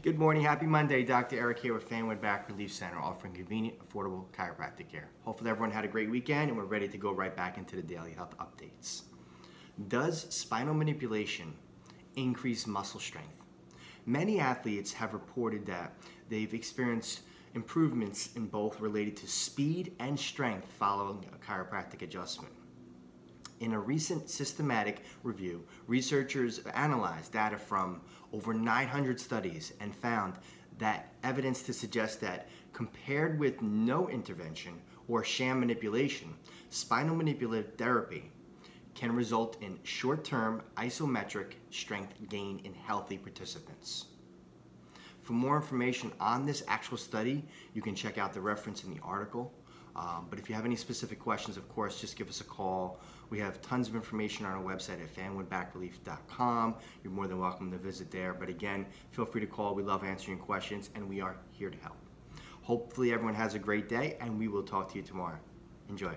Good morning, happy Monday. Dr. Eric here with Fanwood Back Relief Center, offering convenient, affordable chiropractic care. Hopefully, everyone had a great weekend and we're ready to go right back into the daily health updates. Does spinal manipulation increase muscle strength? Many athletes have reported that they've experienced improvements in both related to speed and strength following a chiropractic adjustment. In a recent systematic review, researchers analyzed data from over 900 studies and found that evidence to suggest that compared with no intervention or sham manipulation, spinal manipulative therapy can result in short-term isometric strength gain in healthy participants. For more information on this actual study, you can check out the reference in the article. Um, but if you have any specific questions, of course, just give us a call. We have tons of information on our website at fanwoodbackrelief.com. You're more than welcome to visit there. But again, feel free to call. We love answering questions, and we are here to help. Hopefully, everyone has a great day, and we will talk to you tomorrow. Enjoy.